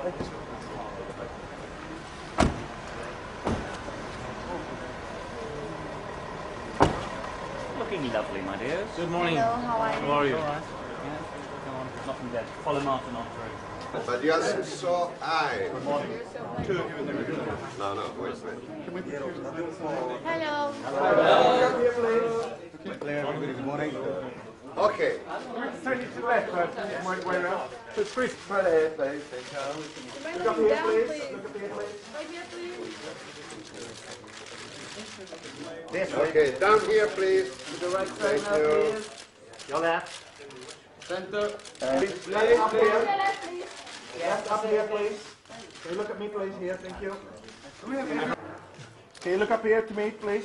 Looking lovely, my dears. Good morning. Hello, how are you? How are you? All right. Yeah. Go on. Nothing dead. Follow Martin on through. But just so I. Good morning. No, no, wait, wait. Hello. Okay. Turn it to the left, but way, way around. So Chris, Down, please. look up here, please. Right here, please. Okay, down here, please. To the right side Thank now, you. please. Your left. Center. Uh, please, To left up here. left, please. Left up here, please. Can you look at me, please? Here, thank you. Can you look up here to me, please?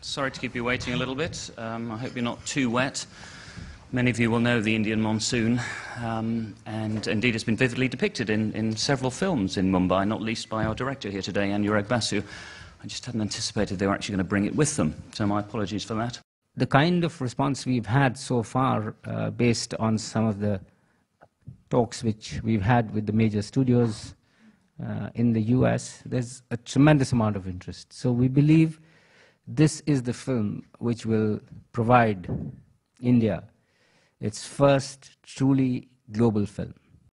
sorry to keep you waiting a little bit. Um, I hope you're not too wet. Many of you will know the Indian monsoon, um, and indeed it's been vividly depicted in, in several films in Mumbai, not least by our director here today, Anurag Basu. I just hadn't anticipated they were actually going to bring it with them, so my apologies for that. the kind of response we've had so far, uh, based on some of the talks which we've had with the major studios uh, in the US, there's a tremendous amount of interest. So we believe this is the film which will provide India its first truly global film.